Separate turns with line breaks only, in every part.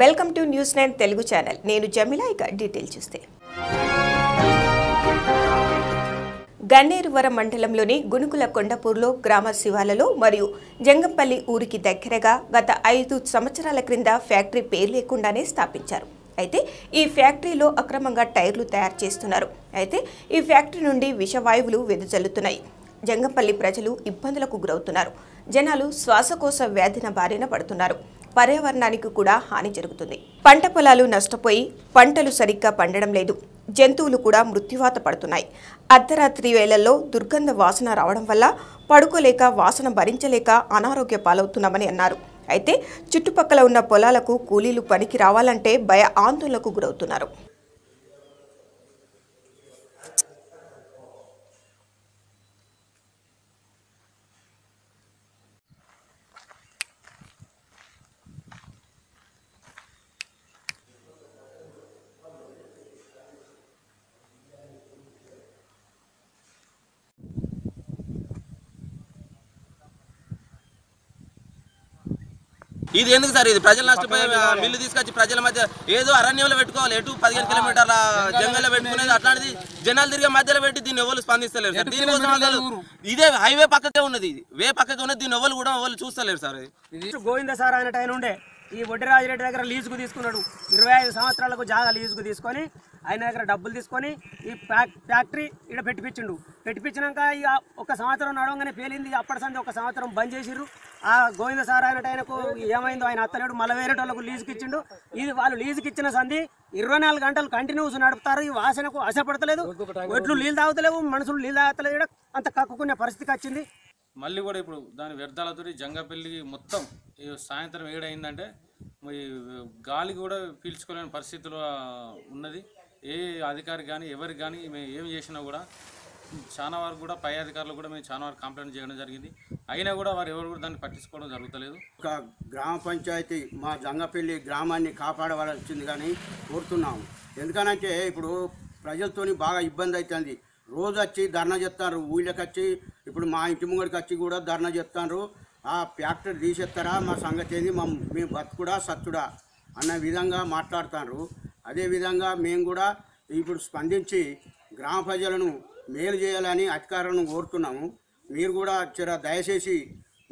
Welcome to news nine Telugu channel. నేను జమిలా ఇక detail చూస్తే. గన్నేరువరం మండలంలోని గునుకుల కొండపూర్లో గ్రామ శివాలలో మరియు జంగంపల్లి ఊరికి దగ్గరగా గత ఐదు సంవత్సరాల క్రింద ఫ్యాక్టరీ పేరు లేకుండానే స్థాపించారు. అయితే ఈ ఫ్యాక్టరీలో అక్రమంగా టైర్లు తయారు చేస్తున్నారు. అయితే ఈ ఫ్యాక్టరీ నుండి విషవాయువులు వెదజల్లుతున్నాయి. జంగంపల్లి ప్రజలు ఇబ్బందులకు గురవుతున్నారు. జనాలు శ్వాసకోశ వ్యాధిన బారిన పడుతున్నారు. పర్యావరణానికి కూడా హాని జరుగుతుంది. పంట పొలాలు నష్టపోయి పంటలు సరిగ్గా పండడం లేదు. జంతువులు కూడా మృత్యువాత పడుతున్నాయి. అర్ధరాత్రి వేళల్లో దుర్గంధ వాసన రావడం వల్ల పడుకోలేక వాసన భరించలేక అనారోగ్య పాలవుతున్నామని అన్నారు. అయితే చుట్టుపక్కల ఉన్న పొలాలకు కూలీలు పనికి రావాలంటే భయ ఆందోళనకు గురవుతున్నారు.
ఇది ఎందుకు సార్? ఇది ప్రజలు నష్టపోయే మిల్లు తీసుకొచ్చి ప్రజల మధ్య ఏదో అరణ్యంలో పెట్టుకోవాలి. ఎటు పదిహేను కిలోమీటర్ల జంగల్లో పెట్టుకునేది అట్లాంటిది. జనాలు తిరిగే మధ్యలో పెట్టి దీన్ని ఎవరు స్పందిస్తలేరు సార్. దీనికోసం ఇదే హైవే పక్కకే ఉన్నది ఇది. వే పక్కకే ఉన్నది. దీన్ని ఎవరు కూడా ఎవరు చూస్తలేరు సార్ ఇది
గోవింద సార్ ఆయన ఆయన ఉండే. ఈ వడ్డీరాజిరెడ్డి దగ్గర లీజుకు తీసుకున్నాడు. ఇరవై ఐదు సంవత్సరాలకు జాగా లీజుకు తీసుకొని ఆయన దగ్గర డబ్బులు తీసుకొని ఈ ఫ్యాక్- ఫ్యాక్టరీ ఇక్కడ పెట్టిపించిండు పెట్టిపించినాక ఇక ఒక సంవత్సరం నడవగానే పేలింది. అప్పటి సంది ఒక సంవత్సరం బంద్ చేసిర్రు. ఆ గోవింద సార్ అయినట్టు ఆయనకు ఏమైందో ఆయన అత్తలేడు. మళ్ళీ వేరే వాళ్ళకు లీజుకి ఇచ్చిండు. ఇది వాళ్ళు లీజుకి ఇచ్చిన సంది ఇరవై నాలుగు గంటలు కంటిన్యూస్ నడుపుతారు. ఈ వాసనకు ఆశపడతలేదు ఒడ్లు నీళ్ళు తాగుతలేవు. మనుషులు నీళ్ళు తాగుతలేదు అంత కక్కుకునే పరిస్థితికి వచ్చింది.
మళ్ళీ కూడా ఇప్పుడు దాని వ్యర్థాలతో జంగపల్లి మొత్తం ఈ సాయంత్రం ఏడైందంటే ఈ గాలి కూడా పీల్చుకోలేని పరిస్థితిలో ఉన్నది. ఏ అధికారి కానీ ఎవరికి కానీ మేము ఏం చేసినా కూడా చాలా వరకు కూడా పై అధికారులు కూడా మేము చాలా వరకు కంప్లైంట్ చేయడం జరిగింది. అయినా కూడా వారు ఎవరు కూడా దాన్ని పట్టించుకోవడం జరుగుతలేదు.
ఒక గ్రామ పంచాయతీ మా జంగపల్లి గ్రామాన్ని కాపాడవలసింది కానీ కోరుతున్నాము. ఎందుకనంటే ఇప్పుడు ప్రజలతోని బాగా ఇబ్బంది అవుతుంది రోజు వచ్చి ధర్నా చేస్తారు ఊళ్ళకి వచ్చి ఇప్పుడు మా ఇంటి ముంగడికి వచ్చి కూడా ధర్నా చేస్తారు. ఆ ఫ్యాక్టరీ తీసేస్తారా మా సంగతి ఏంది మా మేము బతుకుడా సత్తుడా అన్న విధంగా మాట్లాడుతారు. అదేవిధంగా మేము కూడా ఇప్పుడు స్పందించి గ్రామ ప్రజలను మేలు చేయాలని అధికారులను కోరుతున్నాము. మీరు కూడా చిర దయచేసి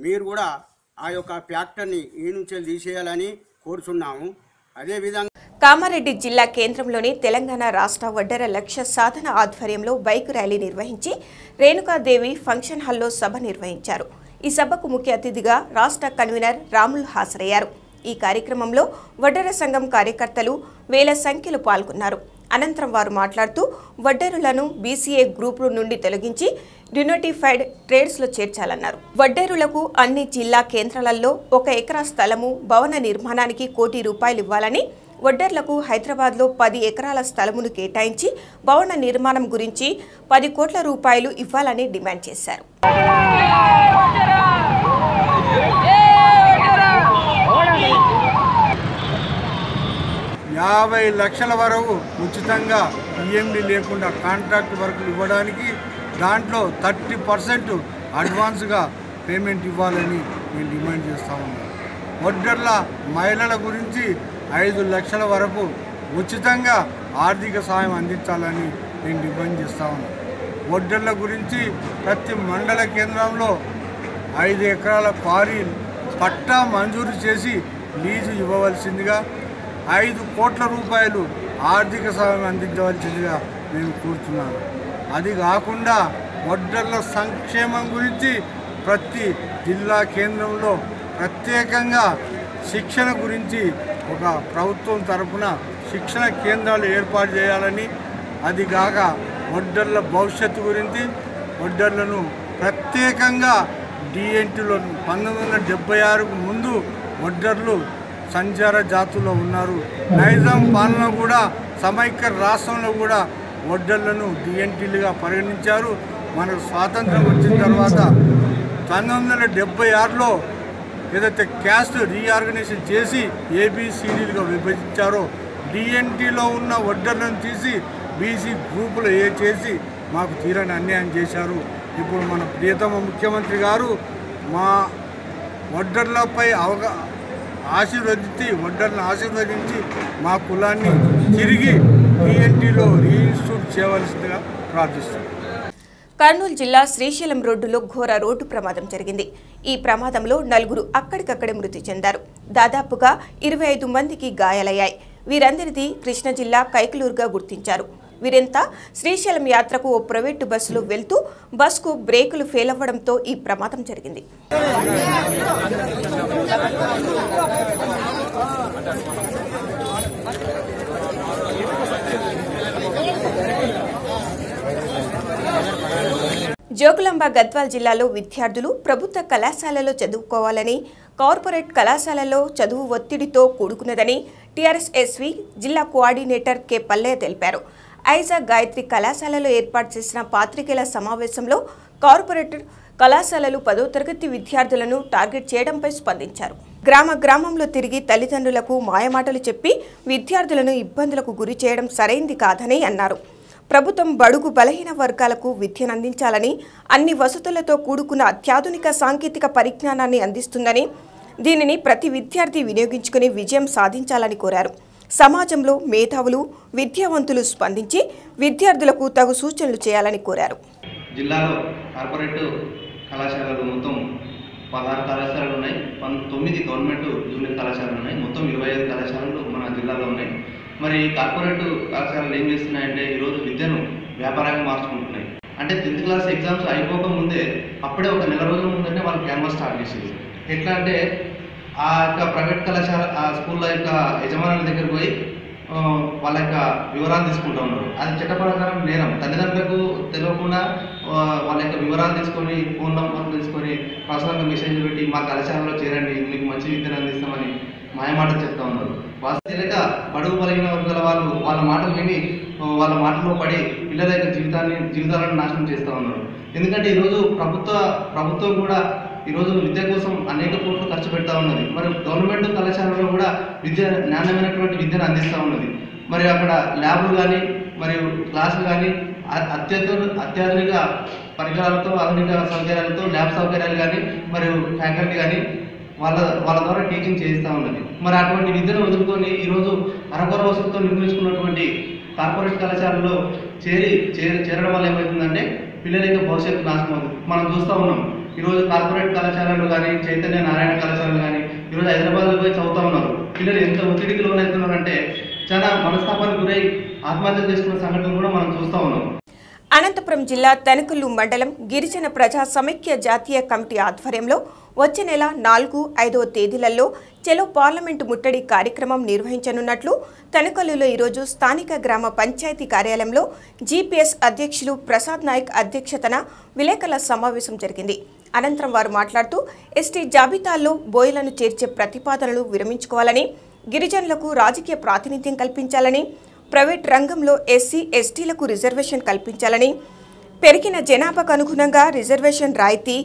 మీరు కూడా ఆ యొక్క ఫ్యాక్టరీని ఈ నుంచి తీసేయాలని కోరుతున్నాము అదేవిధంగా
కామారెడ్డి జిల్లా కేంద్రంలోని తెలంగాణ రాష్ట్ర వడ్డెర లక్ష్య సాధన ఆధ్వర్యంలో బైక్ ర్యాలీ నిర్వహించి రేణుకాదేవి ఫంక్షన్ హాల్లో సభ నిర్వహించారు. ఈ సభకు ముఖ్య అతిథిగా రాష్ట్ర కన్వీనర్ రాములు హాజరయ్యారు. ఈ కార్యక్రమంలో వడ్డెర సంఘం కార్యకర్తలు వేల సంఖ్యలో పాల్గొన్నారు. అనంతరం వారు మాట్లాడుతూ వడ్డేరులను బీసీఏ గ్రూపుల నుండి తొలగించి రినోటిఫైడ్ ట్రేడ్స్లో చేర్చాలన్నారు. వడ్డేరులకు అన్ని జిల్లా కేంద్రాలలో ఒక ఎకరా స్థలము భవన నిర్మాణానికి కోటి రూపాయలు ఇవ్వాలని వడ్డర్లకు హైదరాబాద్లో పది ఎకరాల స్థలమును కేటాయించి భవన నిర్మాణం గురించి పది కోట్ల రూపాయలు ఇవ్వాలని డిమాండ్ చేశారు.
యాభై లక్షల వరకు ఉచితంగా ఈఎండి లేకుండా కాంట్రాక్ట్ వర్కులు ఇవ్వడానికి దాంట్లో థర్టీ పర్సెంట్ అడ్వాన్స్గా పేమెంట్ ఇవ్వాలని నేను డిమాండ్ చేస్తూ ఉన్నాను. మహిళల గురించి ఐదు లక్షల వరకు ఉచితంగా ఆర్థిక సాయం అందించాలని నేను డిమాండ్ చేస్తూ ఉన్నాను. వడ్డర్ల గురించి ప్రతి మండల కేంద్రంలో ఐదు ఎకరాల క్వారీ పట్టా మంజూరు చేసి లీజు ఇవ్వవలసిందిగా ఐదు కోట్ల రూపాయలు ఆర్థిక సాయం అందించవలసిందిగా నేను కోరుతున్నాను. అది కాకుండా వడ్డర్ల సంక్షేమం గురించి ప్రతి జిల్లా కేంద్రంలో ప్రత్యేకంగా శిక్షణ గురించి ఒక ప్రభుత్వం తరఫున శిక్షణ కేంద్రాలు ఏర్పాటు చేయాలని అది కాక వడ్డర్ల భవిష్యత్తు గురించి వడ్డర్లను ప్రత్యేకంగా డిఎన్టీలో పంతొమ్మిది వందల డెబ్బై ఆరుకు ముందు వడ్డర్లు సంచార జాతుల్లో ఉన్నారు. నైజాం పాలన కూడా సమైక్య రాష్ట్రంలో కూడా వడ్డర్లను డిఎన్టీలుగా పరిగణించారు. మనకు స్వాతంత్రం వచ్చిన తర్వాత పంతొమ్మిది వందల డెబ్బై ఆరులో ఏదైతే క్యాస్ట్ రీఆర్గనైజేషన్ చేసి ఏబిసిడీలుగా విభజించారో డిఎన్టీలో ఉన్న వడ్డర్లను తీసి బీసీ గ్రూపులు ఏ చేసి మాకు తీరని అన్యాయం చేశారు. ఇప్పుడు మన ప్రియతమ ముఖ్యమంత్రి గారు మా వడ్డర్లపై అవగా ఆశీర్వదించి ఒడ్డర్ని ఆశీర్వదించి మా కులాన్ని తిరిగి టీఎన్టీలో రీఇన్స్టిట్యూట్ చేయవలసిందిగా ప్రార్థిస్తున్నాం.
కర్నూలు జిల్లా శ్రీశైలం రోడ్డులో ఘోర రోడ్డు ప్రమాదం జరిగింది. ఈ ప్రమాదంలో నలుగురు అక్కడికక్కడే మృతి చెందారు. దాదాపుగా ఇరవై ఐదు మందికి గాయాలయ్యాయి. వీరందరిది కృష్ణా జిల్లా కైకలూరుగా గుర్తించారు. వీరంతా? శ్రీశైలం యాత్రకు ఓ ప్రైవేటు బస్సులో వెళ్తూ బస్కు బ్రేకులు ఫెయిల్ అవ్వడంతో ఈ ప్రమాదం జరిగింది. జోగులాంబ గద్వాల్ జిల్లాలో విద్యార్థులు ప్రభుత్వ కళాశాలలో చదువుకోవాలని కార్పొరేట్ కళాశాలలో చదువు ఒత్తిడితో కూడుకున్నదని టీఆర్ఎస్ ఎస్వి జిల్లా కోఆర్డినేటర్ కె. పల్లె తెలిపారు. ఐజా గాయత్రి కళాశాలలో ఏర్పాటు చేసిన పాత్రికేయుల సమావేశంలో కార్పొరేట్ కళాశాలలు పదో తరగతి విద్యార్థులను టార్గెట్ చేయడంపై స్పందించారు. గ్రామ గ్రామంలో తిరిగి తల్లిదండ్రులకు మాయమాటలు చెప్పి విద్యార్థులను ఇబ్బందులకు గురి చేయడం సరైంది కాదని అన్నారు. ప్రభుత్వం బడుగు బలహీన వర్గాలకు విద్యను అందించాలని అన్ని వసతులతో కూడుకున్న అత్యాధునిక సాంకేతిక పరిజ్ఞానాన్ని అందిస్తుందని దీనిని ప్రతి విద్యార్థి వినియోగించుకుని విజయం సాధించాలని కోరారు. సమాజంలో మేధావులు విద్యావంతులు స్పందించి విద్యార్థులకు తగు సూచనలు చేయాలని కోరారు.
జిల్లాలో కార్పొరేట్ కళాశాలలు మొత్తం పదహారు కళాశాలలు ఉన్నాయి. తొమ్మిది గవర్నమెంట్ జూనియర్ కళాశాలలు ఉన్నాయి. మొత్తం ఇరవై ఐదు కళాశాలలు మన జిల్లాలో ఉన్నాయి. మరి కార్పొరేట్ కళాశాలలు ఏం చేస్తున్నాయంటే ఈరోజు విద్యను వ్యాపారంగా మార్చుకుంటున్నాయి. అంటే టెన్త్ క్లాస్ ఎగ్జామ్స్ అయిపోక ముందే అప్పుడే ఒక నెల రోజుల ముందంటే వాళ్ళు క్యాన్వాస్ స్టార్ట్ చేసేది. ఎట్లా అంటే ఆ యొక్క ప్రైవేట్ కళాశాల ఆ స్కూళ్ళ యొక్క యజమానుల దగ్గర పోయి వాళ్ళ యొక్క వివరాలు తీసుకుంటూ ఉన్నారు. అది చట్ట ప్రకారం నేరం. తల్లిదండ్రులకు తెలియకుండా వాళ్ళ యొక్క వివరాలు తీసుకొని ఫోన్ నంబర్లు తీసుకొని ప్రసంగ మెసేజ్ పెట్టి మా కళాశాలలో చేరండి మీకు మంచి విద్యను అందిస్తామని మాయమాట చెప్తా ఉన్నారు. తెలియక బడుగు బలహీన వర్గాల వాళ్ళు వాళ్ళ మాటలు విని వాళ్ళ మాటల్లో పడి పిల్లల యొక్క జీవితాన్ని జీవితాలను నాశనం చేస్తూ ఉన్నారు. ఎందుకంటే ఈరోజు ప్రభుత్వ ప్రభుత్వం కూడా ఈరోజు విద్య కోసం అనేక కోట్లు ఖర్చు పెడతా ఉన్నది. మరి గవర్నమెంట్ కళాశాలలో కూడా విద్య నాణ్యమైనటువంటి విద్యను అందిస్తూ ఉన్నది. మరి అక్కడ ల్యాబ్లు కానీ మరియు క్లాసులు కానీ అత్యధు అత్యాధునిక పరికరాలతో ఆధునిక సౌకర్యాలతో ల్యాబ్ సౌకర్యాలు కానీ మరియు ఫ్యాకల్టీ కానీ వాళ్ళ వాళ్ళ ద్వారా టీచింగ్ చేయిస్తూ ఉన్నది. మరి అటువంటి విద్యను వదులుకొని ఈరోజు అరకొర వసతితో నిర్మించుకున్నటువంటి కార్పొరేట్ కళాశాలలో చేరి చేరి చేరడం వల్ల ఏమవుతుందంటే పిల్లల యొక్క భవిష్యత్తు నాశనం అవుతుంది. మనం చూస్తూ ఉన్నాం. ఈరోజు కార్పొరేట్ కళాశాలలు కానీ చైతన్య నారాయణ కళాశాలలు కానీ ఈరోజు హైదరాబాద్లో పోయి చదువుతూ ఉన్నారు. పిల్లలు ఎంత ఒత్తిడికి లోనవుతున్నారంటే చాలా మనస్తాపానికి గురై ఆత్మహత్య చేసుకున్న సంఘటనలు కూడా మనం చూస్తూ ఉన్నాం.
అనంతపురం జిల్లా తణుకులు మండలం గిరిజన ప్రజా సమైక్య జాతీయ కమిటీ ఆధ్వర్యంలో వచ్చే నెల నాలుగు ఐదవ తేదీలలో చెలో పార్లమెంటు ముట్టడి కార్యక్రమం నిర్వహించనున్నట్లు తనకల్లులో ఈరోజు స్థానిక గ్రామ పంచాయతీ కార్యాలయంలో జీపీఎస్ అధ్యక్షులు ప్రసాద్ నాయక్ అధ్యక్షతన విలేకరుల సమావేశం జరిగింది. అనంతరం వారు మాట్లాడుతూ ఎస్టీ జాబితాల్లో బోయలను చేర్చే ప్రతిపాదనలు విరమించుకోవాలని గిరిజనులకు రాజకీయ ప్రాతినిధ్యం కల్పించాలని ప్రైవేట్ రంగంలో ఎస్సీ ఎస్టీలకు రిజర్వేషన్ కల్పించాలని పెరిగిన జనాభాకు అనుగుణంగా రిజర్వేషన్ రాయితీ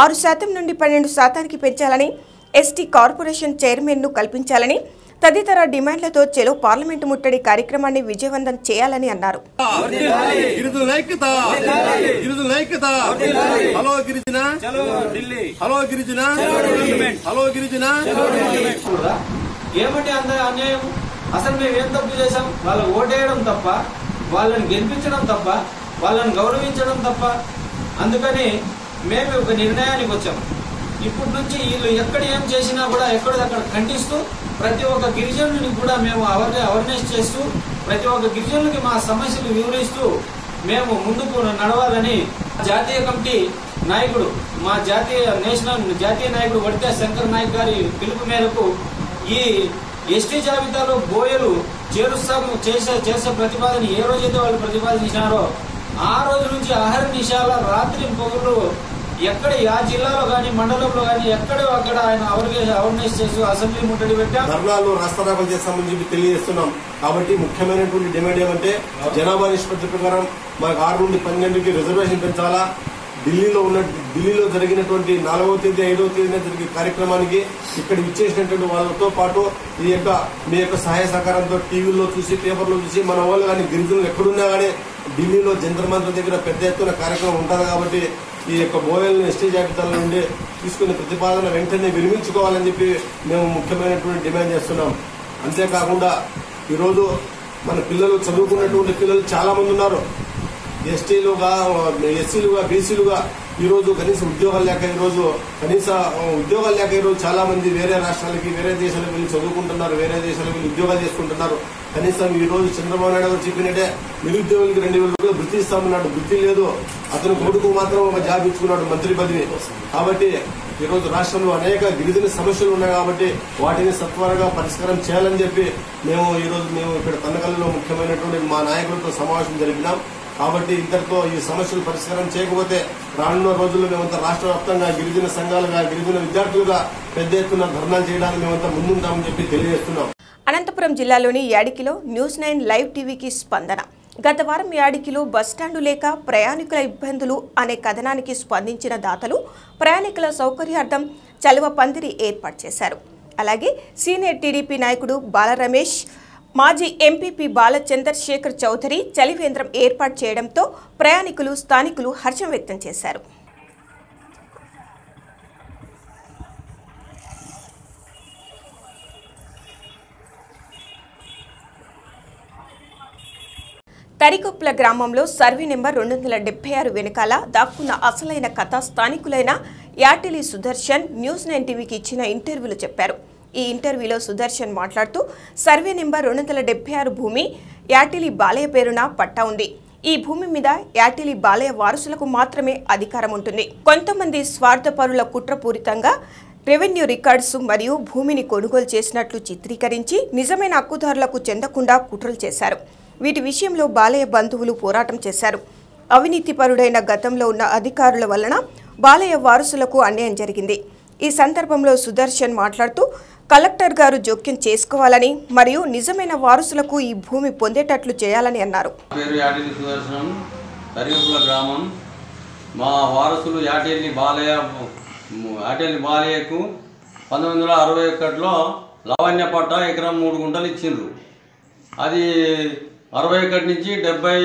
ఆరు శాతం నుండి పన్నెండు శాతానికి పెంచాలని ఎస్టీ కార్పొరేషన్ చైర్మన్ను కల్పించాలని తదితర డిమాండ్లతో చెలో పార్లమెంటు ముట్టడి కార్యక్రమాన్ని విజయవంతం చేయాలని అన్నారు.
ఏమిటి అన్యాయం? అసలు మేము ఏం తప్పు చేశాం? వాళ్ళ ఓటేయడం తప్ప వాళ్ళని గెలిపించడం తప్ప వాళ్ళని గౌరవించడం తప్ప. అందుకని మేము ఒక నిర్ణయానికి వచ్చాం. ఇప్పటి నుంచి వీళ్ళు ఎక్కడ ఏం చేసినా కూడా ఎక్కడిదక్కడ ఖండిస్తూ ప్రతి ఒక్క గిరిజనుని కూడా మేము అవర్నే అవేర్నెస్ చేస్తూ ప్రతి ఒక్క గిరిజనులకి మా సమస్యలు వివరిస్తూ మేము ముందుకు నడవాలని జాతీయ కమిటీ నాయకుడు మా జాతీయ నేషనల్ జాతీయ నాయకుడు వడితే శంకర్ నాయక్ గారి పిలుపు మేరకు ఈ ఎస్టీ జాబితాలో బోయలు చేరుస్తాము చేసే చేసే ప్రతిపాదన ఏ రోజైతే వాళ్ళు ప్రతిపాదించినారో ఆ రోజు నుంచి ఆహార నిషాల రాత్రి పొగలు ఎక్కడ ఆ జిల్లాలో కానీ మండలంలో కానీ ఎక్కడో అక్కడ ఆయన అవర్గే అవేర్నెస్ చేసి అసెంబ్లీ ముట్టడి పెట్టాం.
ధర్నాలు రాస్తారాకులు చేస్తామని చెప్పి తెలియజేస్తున్నాం. కాబట్టి ముఖ్యమైనటువంటి డిమాండ్ ఏమంటే జనాభా నిష్పత్తి ప్రకారం మాకు ఆరు నుండి పన్నెండుకి రిజర్వేషన్ పెంచాలా? ఢిల్లీలో ఉన్న ఢిల్లీలో జరిగినటువంటి నాలుగవ తేదీ ఐదవ తేదీన జరిగే కార్యక్రమానికి ఇక్కడ ఇచ్చేసినటువంటి వాళ్ళతో పాటు ఈ యొక్క మీ యొక్క సహాయ సహకారంతో టీవీలో చూసి పేపర్లో చూసి మన వాళ్ళు కానీ గిరిజనులు ఎక్కడున్నా కానీ ఢిల్లీలో జంతర్ మంత్ర దగ్గర పెద్ద ఎత్తున కార్యక్రమం ఉంటుంది కాబట్టి ఈ యొక్క బోయల్ని ఎస్టీ జాబితాల నుండి తీసుకునే ప్రతిపాదన వెంటనే విరమించుకోవాలని చెప్పి మేము ముఖ్యమైనటువంటి డిమాండ్ చేస్తున్నాం. అంతేకాకుండా ఈరోజు మన పిల్లలు చదువుకున్నటువంటి పిల్లలు చాలా మంది ఉన్నారు. ఎస్టీలుగా ఎస్సీలుగా బీసీలుగా ఈరోజు కనీసం ఉద్యోగాలు లేక ఈరోజు కనీస ఉద్యోగాలు లేక ఈ రోజు చాలా మంది వేరే రాష్ట్రాలకి వేరే దేశాలకు వెళ్ళి చదువుకుంటున్నారు వేరే దేశాలకు వెళ్ళి ఉద్యోగాలు చేసుకుంటున్నారు. కనీసం ఈ రోజు చంద్రబాబు నాయుడు గారు చెప్పినట్టే నిరుద్యోగులకి రెండు వేల రూపాయలు వృత్తి ఇస్తామన్నాడు వృత్తి లేదు. అతను కొడుకు మాత్రం ఒక జాబ్ ఇచ్చుకున్నాడు మంత్రి పదవి. కాబట్టి ఈ రోజు రాష్ట్రంలో అనేక గిరిజన సమస్యలు ఉన్నాయి కాబట్టి వాటిని సత్వరంగా పరిష్కారం చేయాలని చెప్పి మేము ఈరోజు మేము ఇక్కడ తన్నకల్లో ముఖ్యమైనటువంటి మా నాయకులతో సమావేశం జరిపినాం. కాబట్టి ఇంతటితో ఈ సమస్యలు పరిష్కారం చేయకపోతే రానున్న రోజుల్లో మేమంతా రాష్ట్ర వ్యాప్తంగా గిరిజన సంఘాలుగా గిరిజన విద్యార్థులుగా పెద్ద ఎత్తున ధర్నాలు చేయడానికి మేమంతా ముందుంటామని చెప్పి తెలియజేస్తున్నాం.
అనంతపురం జిల్లాలోని యాడికిలో న్యూస్ నైన్ లైవ్ టీవీకి స్పందన. గత వారం యాడికిలో బస్టాండు లేక ప్రయాణికుల ఇబ్బందులు అనే కథనానికి స్పందించిన దాతలు ప్రయాణికుల సౌకర్యార్థం చలువ పందిరి ఏర్పాటు చేశారు. అలాగే సీనియర్ టీడీపీ నాయకుడు బాల రమేష్ మాజీ ఎంపీపీ బాల చంద్రశేఖర్ చౌదరి చలివేంద్రం ఏర్పాటు చేయడంతో ప్రయాణికులు స్థానికులు హర్షం వ్యక్తం చేశారు. తరికొప్ల గ్రామంలో సర్వే నెంబర్ రెండు వందల డెబ్బై ఆరు వెనకాల దాక్కున్న అసలైన కథ స్థానికులైన యాటిలి సుదర్శన్ న్యూస్ నైన్ టీవీకి ఇచ్చిన ఇంటర్వ్యూలు చెప్పారు. ఈ ఇంటర్వ్యూలో సుదర్శన్ మాట్లాడుతూ సర్వే నెంబర్ రెండు వందల డెబ్బై ఆరు భూమి యాటిలి బాలయ్య పేరున పట్టా ఉంది. ఈ భూమి మీద యాటిలి బాలయ్య వారసులకు మాత్రమే అధికారం ఉంటుంది. కొంతమంది స్వార్థపరుల కుట్రపూరితంగా రెవెన్యూ రికార్డ్స్ మరియు భూమిని కొనుగోలు చేసినట్లు చిత్రీకరించి నిజమైన హక్కుదారులకు చెందకుండా కుట్రలు చేశారు. వీటి విషయంలో బాలయ్య బంధువులు పోరాటం చేశారు. అవినీతిపరుడైన గతంలో ఉన్న అధికారుల వలన బాలయ్య వారసులకు అన్యాయం జరిగింది. ఈ సందర్భంలో సుదర్శన్ మాట్లాడుతూ కలెక్టర్ గారు జోక్యం చేసుకోవాలని మరియు నిజమైన వారసులకు ఈ భూమి పొందేటట్లు చేయాలని అన్నారు.
పేరు సుదర్శనం గ్రామం. మా వారసులు యాటిల్ని బాలయ్య యాటిల్ని బాలయ్యకు పంతొమ్మిది వందల అరవై ఒకటిలో లావణ్య పట్ట ఎకరం మూడు గుంటలు ఇచ్చిండ్రు. అది అరవై ఒకటి నుంచి డెబ్బై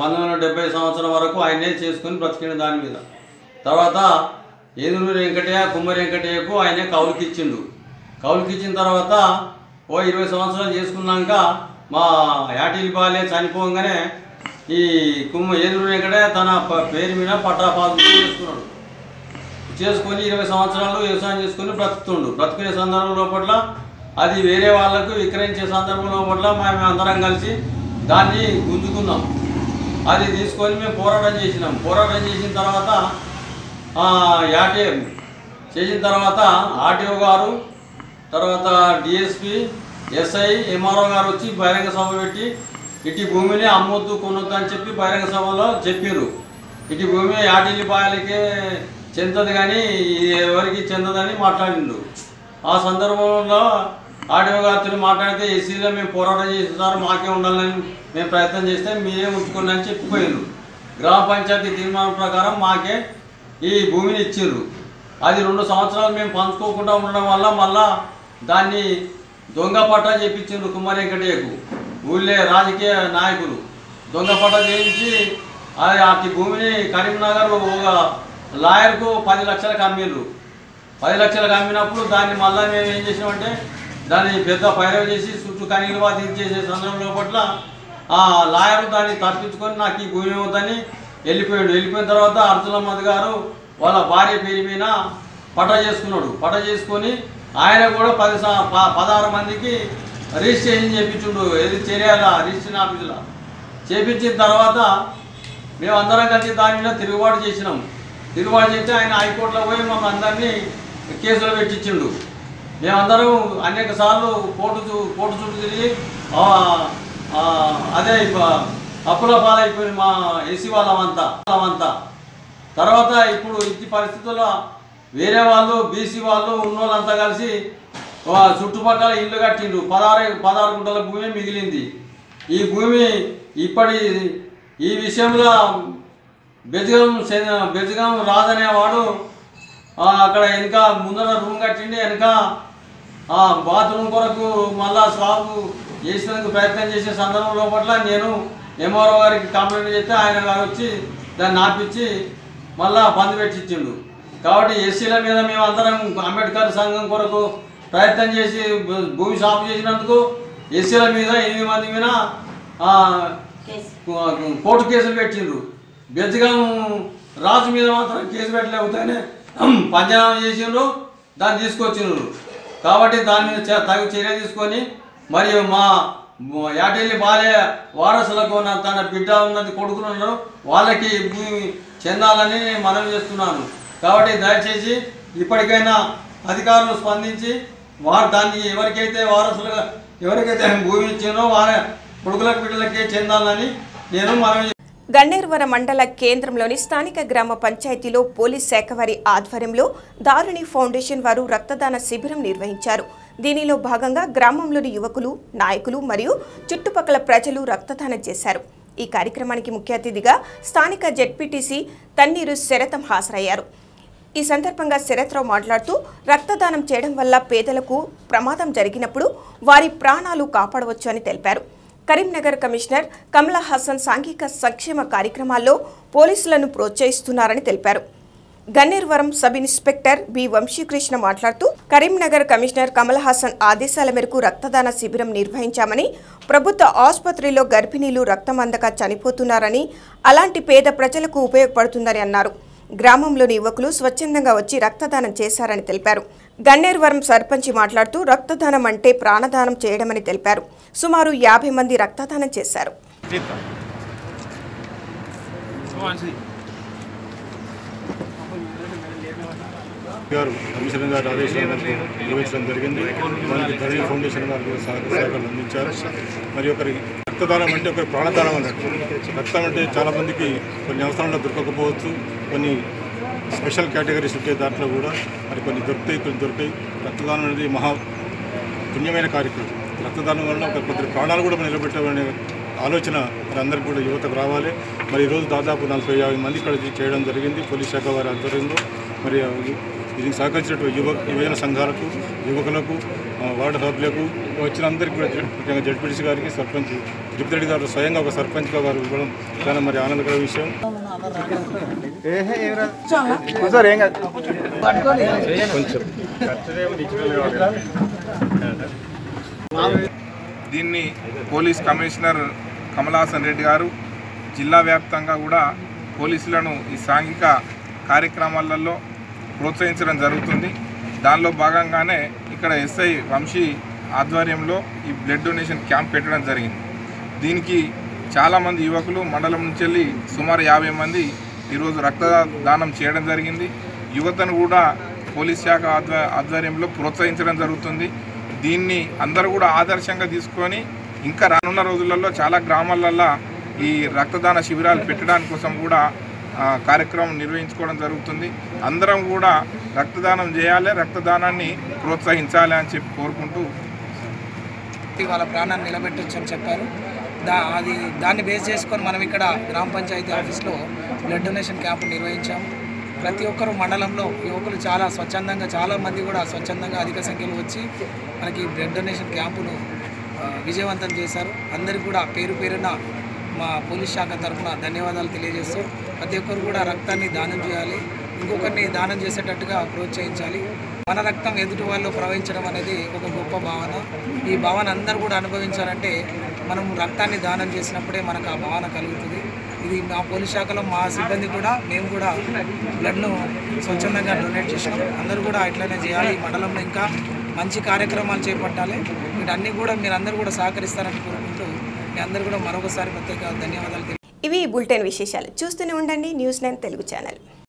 పంతొమ్మిది వందల డెబ్బై సంవత్సరం వరకు ఆయనే చేసుకుని బ్రతికిన దాని మీద. తర్వాత ఏదునూరు వెంకటయ్య కుమ్మరి వెంకటయ్యకు ఆయనే కౌలుకిచ్చిండు. కౌలుకిచ్చిన తర్వాత ఓ ఇరవై సంవత్సరాలు చేసుకున్నాక మా యాటిల్ బాలే చనిపోగానే ఈ కుమ్మ ఏదురు వెంకటయ్య తన ప- పేరు మీద పట్టా చేసుకున్నాడు. చేసుకొని ఇరవై సంవత్సరాలు వ్యవసాయం చేసుకొని బ్రతుకుతుండు. బ్రతుకునే సందర్భం లోపల అది వేరే వాళ్ళకు విక్రయించే సందర్భం లోపల మేము అందరం కలిసి దాన్ని గుంజుకున్నాం అది తీసుకొని మేము పోరాటం చేసినాం. పోరాటం చేసిన తర్వాత యాటే చేసిన తర్వాత ఆర్టీఓ గారు తర్వాత డిఎస్పి ఎస్ఐ ఎంఆర్ఓ గారు వచ్చి బహిరంగ సభ పెట్టి ఇటు భూమిని అమ్మొద్దు కొనొద్దు అని చెప్పి బహిరంగ సభలో చెప్పారు ఇటు భూమి యాటిల్లి పాయలకే చెందదు కానీ ఎవరికి చెందదని మాట్లాడిండు ఆ సందర్భంలో ఆడియో గారితో మాట్లాడితే ఎస్సీలో మేము పోరాటం చేస్తున్నారు మాకే ఉండాలని మేము ప్రయత్నం చేస్తే మీరే ఉంచుకోండి అని చెప్పిపోయారు గ్రామ పంచాయతీ తీర్మానం ప్రకారం మాకే ఈ భూమిని ఇచ్చిర్రు అది రెండు సంవత్సరాలు మేము పంచుకోకుండా ఉండడం వల్ల మళ్ళా దాన్ని దొంగ పట్టా చేయించిండ్రు కుమార్ వెంకటయ్యకు ఊళ్ళే రాజకీయ నాయకులు. దొంగ పట్టా చేయించి అది అతి భూమిని కరీంనగర్ ఒక లాయర్కు పది లక్షలకు అమ్మిండ్రు పది లక్షలకు అమ్మినప్పుడు దాన్ని మళ్ళీ మేము ఏం చేసినామంటే దాన్ని పెద్ద పైరవ్ చేసి చుట్టూ కనీలు తీర్చేసే సందర్భంలో పట్ల ఆ లాయర్ దాన్ని తప్పించుకొని నాకు ఈ భూమి వద్దని వెళ్ళిపోయాడు. వెళ్ళిపోయిన తర్వాత అర్జునమ్మద్ గారు వాళ్ళ భార్య పేరు మీద పట చేసుకున్నాడు. పట చేసుకొని ఆయన కూడా పది ప- పదహారు మందికి రిజిస్ట్రేషన్ చేయించుండు ఏది చర్యాల రిజిస్ట్రేషన్ ఆఫీసులో. చేపించిన తర్వాత మేము అందరం కలిసి దానిలో తిరుగుబాటు చేసినాం. తిరుగుబాటు చేస్తే ఆయన హైకోర్టులో పోయి మమ్మల్ని అందరినీ కేసులు పెట్టించిండు. మేమందరం అనేక సార్లు కోర్టు చూ- కోర్టు చుట్టూ తిరిగి అదే ఇప్ప- అప్పుల పాలైపోయింది మా ఏసీ వాళ్ళమంతా వాళ్ళమంతా. తర్వాత ఇప్పుడు ఇట్టి పరిస్థితుల్లో వేరే వాళ్ళు బీసీ వాళ్ళు ఉన్నోళ్ళంతా కలిసి చుట్టుపక్కల ఇల్లు కట్టిండ్రు. పదహారు పదహారు గుంటల భూమి మిగిలింది. ఈ భూమి ఇప్పటి ఈ విషయంలో బెజగం బెజగం రాజనేవాడు అక్కడ వెనక ముందర రూమ్ కట్టిండి వెనక బాత్రూమ్ కొరకు మళ్ళా స్లాబ్ వేసినందుకు ప్రయత్నం చేసే సందర్భంలో పట్ల నేను ఎంఆర్ఓ గారికి కంప్లైంట్ చేస్తే ఆయన గారు వచ్చి దాన్ని ఆపించి మళ్ళా బంద్ పెట్టించిండు కాబట్టి ఎస్సీల మీద మేము అందరం అంబేద్కర్ సంఘం కొరకు ప్రయత్నం చేసి భూమి సాగు చేసినందుకు ఎస్సీల మీద ఎనిమిది మంది మీద కోర్టు కేసులు పెట్టిండ్రు. బెజ్జగం రాజు మీద మాత్రం కేసు పెట్టలేకపోతేనే పంచనామా చేసిండ్రు దాన్ని తీసుకొచ్చిండ్రు. కాబట్టి దాని మీద తగు చర్య తీసుకొని మరియు మ- యాటెల్లి బాలే వారసులకు ఉన్న తన బిడ్డ ఉన్నది కొడుకులు ఉన్నారు వాళ్ళకి భూమి చెందాలని నేను మనవి చేస్తున్నాను. కాబట్టి దయచేసి ఇప్పటికైనా అధికారులు స్పందించి వారు దాన్ని ఎవరికైతే వారసులుగా ఎవరికైతే భూమి ఇచ్చిందో వారి కొడుకులకు బిడ్డలకే చెందాలని నేను మనవి
గన్నేరువర మండల కేంద్రంలోని స్థానిక గ్రామ పంచాయతీలో పోలీస్ శాఖ వారి ఆధ్వర్యంలో దారుణి ఫౌండేషన్ వారు రక్తదాన శిబిరం నిర్వహించారు. దీనిలో భాగంగా గ్రామంలోని యువకులు నాయకులు మరియు చుట్టుపక్కల ప్రజలు రక్తదానం చేశారు. ఈ కార్యక్రమానికి ముఖ్య అతిథిగా స్థానిక జెడ్పీటీసీ తన్నీరు శరతం హాజరయ్యారు. ఈ సందర్భంగా శరత్రావు మాట్లాడుతూ రక్తదానం చేయడం వల్ల పేదలకు ప్రమాదం జరిగినప్పుడు వారి ప్రాణాలు కాపాడవచ్చు అని తెలిపారు. కరీంనగర్ కమిషనర్ కమలా హాసన్ సాంఘిక సంక్షేమ కార్యక్రమాల్లో పోలీసులను ప్రోత్సహిస్తున్నారని తెలిపారు. Ganneruvaram sub inspector B Vamsikrishna మాట్లాడుతూ కరీంనగర్ కమిషనర్ కమల్ హాసన్ ఆదేశాల మేరకు రక్తదాన శిబిరం నిర్వహించామని ప్రభుత్వ ఆసుపత్రిలో గర్భిణీలు రక్తం అందక చనిపోతున్నారని అలాంటి పేద ప్రజలకు ఉపయోగపడుతుందని అన్నారు. గ్రామంలోని యువకులు స్వచ్ఛందంగా వచ్చి రక్తదానం చేశారని తెలిపారు. గన్నేరువరం సర్పంచి మాట్లాడుతూ రక్తదానం అంటే ప్రాణదానం చేయడమని తెలిపారు. సుమారు యాభై మంది రక్తదానం చేశారు.
గారు కమిషనర్ గారి ఆదేశాల మేరకు నిర్వహించడం జరిగింది. దానికి ధరణి ఫౌండేషన్ వారు సహకారం అందించారు. మరి ఒకరి రక్తదానం అంటే ఒక ప్రాణదానం అన్నట్టు. రక్తం అంటే చాలామందికి కొన్ని అవసరాలు దొరకకపోవచ్చు. కొన్ని స్పెషల్ కేటగిరీస్ ఉంటే దాంట్లో కూడా మరి కొన్ని దొరుకుతాయి కొన్ని దొరుకుతాయి రక్తదానం అనేది మహా పుణ్యమైన కార్యక్రమం. రక్తదానం వలన ఒక కొద్ది ప్రాణాలు కూడా మనం నిలబెట్టాలనే ఆలోచన మరి అందరికీ కూడా యువతకు రావాలి. మరి ఈరోజు దాదాపు నలభై యాభై మంది ఇక్కడ చేయడం జరిగింది. పోలీస్ శాఖ వారి ఆధ్వర్యంలో. మరి దీనికి సహకరించినటువంటి యువ యువజన సంఘాలకు యువకులకు వార్డు సభ్యులకు వచ్చిన అందరికీ కూడా ముఖ్యంగా జడ్పీటీసీ గారికి సర్పంచ్ తిరుపతి రెడ్డి గారు స్వయంగా ఒక సర్పంచ్గా వారు ఇవ్వడం చాలా మరి ఆనందకర విషయం.
దీన్ని పోలీస్ కమిషనర్ కమలాసన్ రెడ్డి గారు జిల్లా వ్యాప్తంగా కూడా పోలీసులను ఈ సాంఘిక కార్యక్రమాలలో ప్రోత్సహించడం జరుగుతుంది. దానిలో భాగంగానే ఇక్కడ ఎస్ఐ వంశీ ఆధ్వర్యంలో ఈ బ్లడ్ డొనేషన్ క్యాంప్ పెట్టడం జరిగింది. దీనికి చాలామంది యువకులు మండలం నుంచి వెళ్ళి సుమారు యాభై మంది ఈరోజు రక్తదానం చేయడం జరిగింది. యువతను కూడా పోలీస్ శాఖ ఆధ్వర్యంలో ప్రోత్సహించడం జరుగుతుంది. దీన్ని అందరూ కూడా ఆదర్శంగా తీసుకొని ఇంకా రానున్న రోజులలో చాలా గ్రామాలల్లో ఈ రక్తదాన శిబిరాలు పెట్టడానికి కోసం కూడా కార్యక్రమం నిర్వహించుకోవడం జరుగుతుంది. అందరం కూడా రక్తదానం చేయాలి రక్తదానాన్ని ప్రోత్సహించాలి అని చెప్పి కోరుకుంటూ
వాళ్ళ ప్రాణాన్ని నిలబెట్టచ్చు అని చెప్పారు. దా అది దాన్ని బేస్ చేసుకొని మనం ఇక్కడ గ్రామ పంచాయతీ ఆఫీస్లో బ్లడ్ డొనేషన్ క్యాంపు నిర్వహించాము ప్రతి ఒక్కరు మండలంలో యువకులు చాలా స్వచ్ఛందంగా చాలా మంది కూడా స్వచ్ఛందంగా అధిక సంఖ్యలో వచ్చి మనకి బ్లడ్ డొనేషన్ క్యాంపును విజయవంతం చేశారు. అందరికీ కూడా పేరు పేరున మా పోలీస్ శాఖ తరఫున ధన్యవాదాలు తెలియజేస్తూ ప్రతి ఒక్కరు కూడా రక్తాన్ని దానం చేయాలి ఇంకొకరిని దానం చేసేటట్టుగా ప్రోత్సహించాలి. మన రక్తం ఎదుటి వాళ్ళు ప్రవహించడం అనేది ఒక గొప్ప భావన. ఈ భావన అందరూ కూడా అనుభవించాలంటే మనం రక్తాన్ని దానం చేసినప్పుడే మనకు ఆ భావన కలుగుతుంది. ఇది మా పోలీస్ శాఖలో మా సిబ్బంది కూడా మేము కూడా బ్లడ్ను స్వచ్ఛందంగా డొనేట్ చేసినాం. అందరూ కూడా ఇట్లనే చేయాలి. ఈ మండలంలో ఇంకా మంచి కార్యక్రమాలు చేపట్టాలి. వీటన్నీ కూడా మీరు అందరూ కూడా సహకరిస్తారని కోరుకుంటూ మీ అందరూ కూడా మరొకసారి ప్రత్యేక ధన్యవాదాలు
ఇవి బులెటిన్ విశేషాలు. చూస్తూనే ఉండండి న్యూస్ నైన్ తెలుగు ఛానల్.